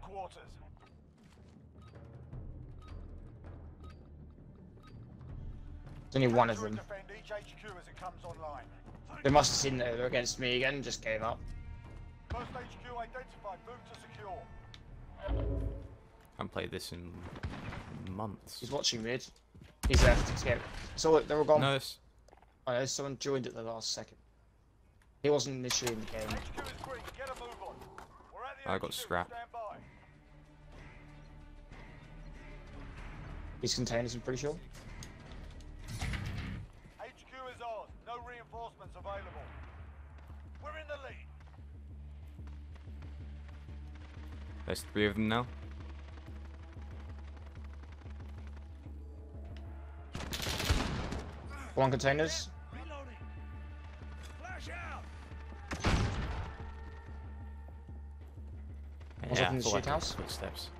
headquarters. There's only one of them. each HQ as it comes online. They must have seen that they're against me again and just gave up. First HQ identified. Move to secure. haven't played this in months. He's watching mid. He's left. He's getting... So they're all gone. No, it's- I know someone joined at the last second. He wasn't initially in the game. HQ is free. Get a move on. We're at the I got scrapped. Stand by. These containers, I'm pretty sure. HQ is ours. No reinforcements available. We're in the lead. there's three of them now. One containers. Reloading. Flash out. Was yeah, up in the I thought I shoot house? Footsteps.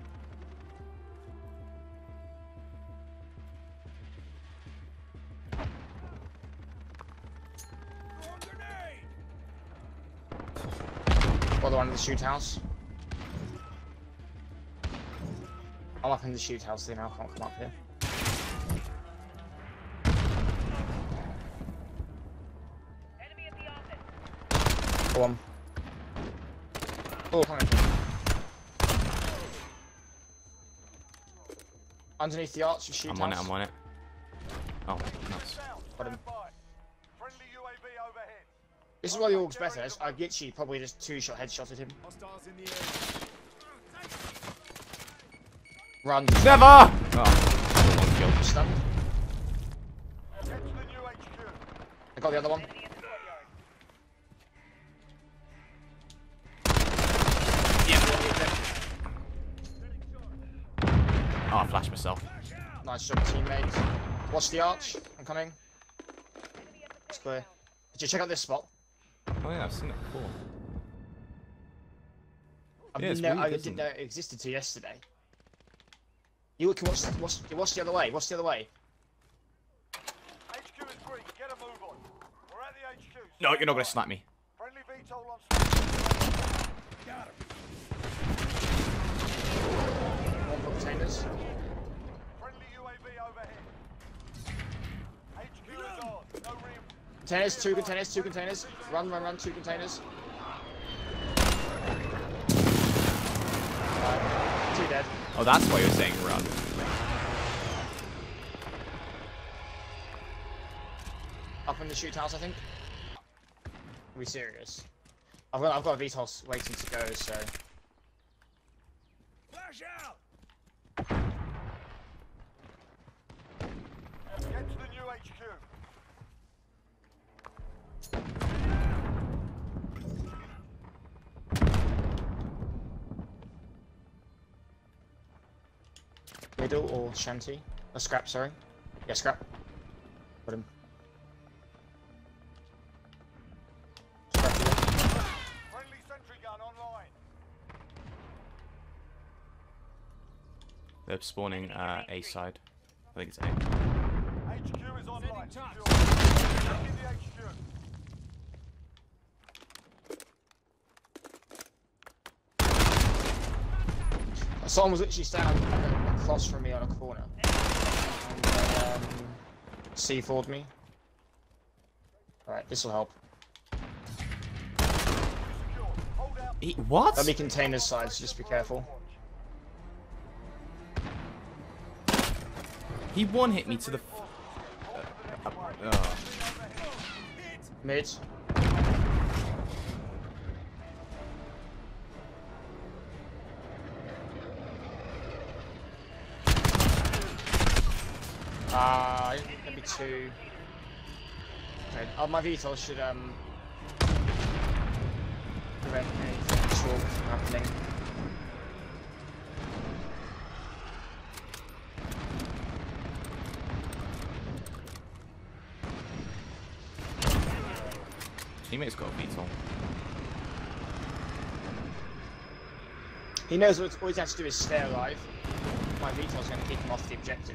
Other one in the shoot house. I'm up in the shoot house, they now can't come up here. Enemy at the office. Go on. Oh, coming. Underneath the arch of shoot I'm house. on it, I'm on it. Oh, nice. Got him. This is why the AUG's better. I literally probably just two-shot headshotted him. Hostiles in the air. Run. Never! Oh, oh. one kill. Stunned. Get to the new HQ. I got the other one. Ah, Enemy in the courtyard. Oh, I flashed myself. Nice job, teammate. Watch the arch. I'm coming. Enemy at the It's clear. Did you check out this spot? Oh yeah, I've seen it before. I, Yeah, it's didn't, know, weird, I isn't didn't know it existed till yesterday. You can watch, watch, watch the other way. Watch the other way. HQ is free. Get a move on. We're at the HQ. No, you're not gonna snipe me. Friendly VTOL on. Got him. One for containers. Containers, two containers, two containers. Run, run, run, two containers. Uh, two dead. Oh, that's why you're saying run. Up in the shoot house, I think. Are we serious? I've got, I've got a VTOL waiting to go, so. Flash out. Get to the new HQ. Middle or shanty? A scrap, sorry. Yeah, scrap. Put him. Scrap here. Friendly sentry gun online. They're spawning uh, A side. I think it's A. HQ is online. Secure. Taking the HQ. Someone was literally standing across from me on a corner. And um, c 4 me. Alright, this will help. Secure. Hold out. E what? There'll be containers side, so just be careful. He one hit me to the. F uh, uh, uh, Mid. Ah, uh, maybe two. Okay. Oh, my VTOL should um prevent anything actual from happening. teammate's got a VTOL. He knows what all he has to do is stay alive. My VTOL's going to keep him off the objective.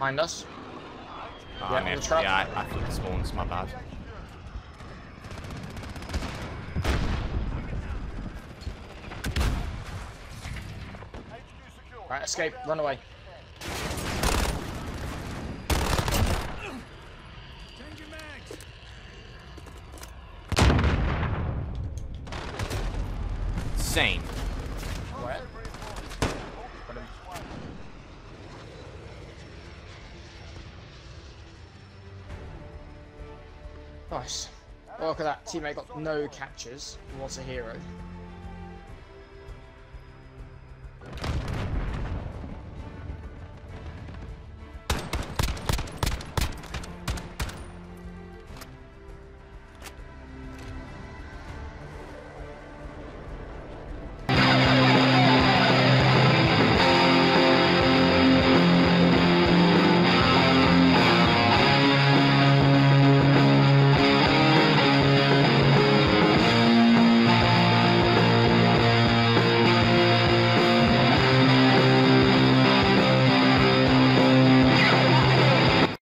Behind us. Oh, Yeah, I truck. yeah, I, I flipped spawns, my bad. Right, escape, run away. Nice. Look at that. Teammate got no catches. What a hero.